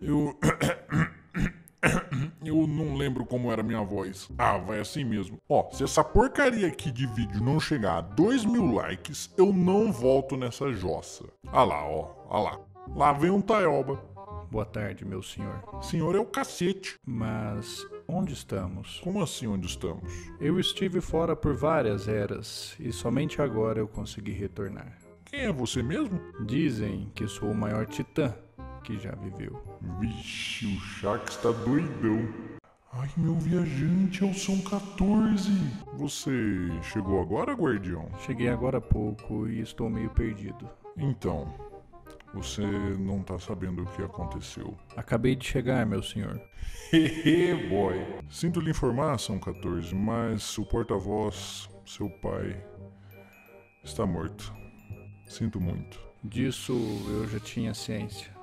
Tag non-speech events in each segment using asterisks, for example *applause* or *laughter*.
Eu. *coughs* Eu não lembro como era minha voz. Ah, vai assim mesmo. Ó, se essa porcaria aqui de vídeo não chegar a 2 mil likes, eu não volto nessa jossa. Ah lá, ó. Ah lá. Lá vem um taioba. Boa tarde, meu senhor. Senhor é o cacete. Mas onde estamos? Como assim onde estamos? Eu estive fora por várias eras e somente agora eu consegui retornar. Quem é você mesmo? Dizem que sou o maior titã que já viveu. Vixe, o Shark está doidão. Ai, meu viajante, é o São 14. Você chegou agora, guardião? Cheguei agora há pouco e estou meio perdido. Então, você não tá sabendo o que aconteceu. Acabei de chegar, meu senhor. Hehe, boy. Sinto lhe informar, São 14, mas o porta-voz, seu pai, está morto. Sinto muito. Disso eu já tinha ciência.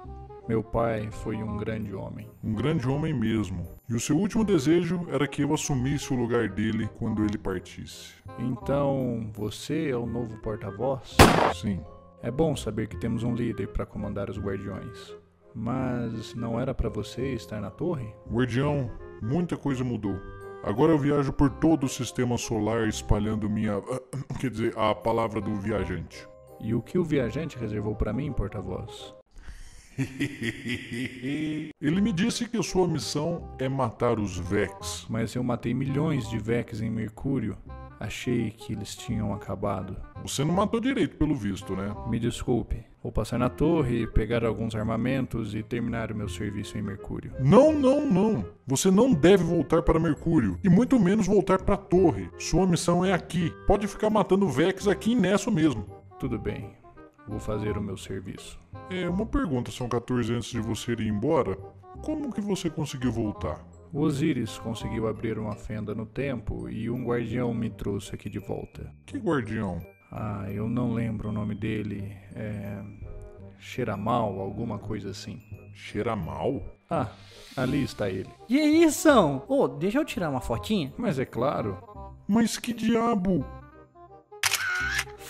Meu pai foi um grande homem. Um grande homem mesmo. E o seu último desejo era que eu assumisse o lugar dele quando ele partisse. Então, você é o novo porta-voz? Sim. É bom saber que temos um líder para comandar os guardiões. Mas não era para você estar na torre? Guardião, muita coisa mudou. Agora eu viajo por todo o sistema solar espalhando minha. *coughs* Quer dizer, a palavra do viajante. E o que o viajante reservou para mim, porta-voz? *laughs* Ele me disse que sua missão é matar os Vex. Mas eu matei milhões de Vex em Mercúrio. Achei que eles tinham acabado. Você não matou direito, pelo visto, né? Me desculpe. Vou passar na torre, pegar alguns armamentos e terminar o meu serviço em Mercúrio. Não, não, não. Você não deve voltar para Mercúrio. E muito menos voltar para a torre. Sua missão é aqui. Pode ficar matando Vex aqui e Nesso mesmo. Tudo bem. Vou fazer o meu serviço. É, uma pergunta, são 14 antes de você ir embora. Como que você conseguiu voltar? O Osiris conseguiu abrir uma fenda no tempo e um guardião me trouxe aqui de volta. Que guardião? Ah, eu não lembro o nome dele. É. Cheiramal, alguma coisa assim. Cheiramal? Ah, ali está ele. E aí, São? Ô, deixa eu tirar uma fotinha? Mas é claro. Mas que diabo?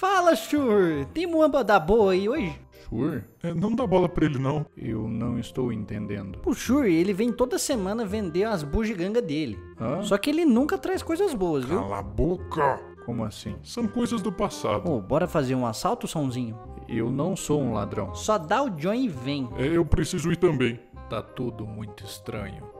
Fala, Shur! Tem muamba da boa aí hoje? Shur? É, não dá bola pra ele, não. Eu não estou entendendo. O Shur, ele vem toda semana vender as bugigangas dele. Hã? Só que ele nunca traz coisas boas, viu? Cala a boca! Como assim? São coisas do passado. Ô, bora fazer um assalto, Sonzinho? Eu não sou um ladrão. Só dá o join e vem. É, eu preciso ir também. Tá tudo muito estranho.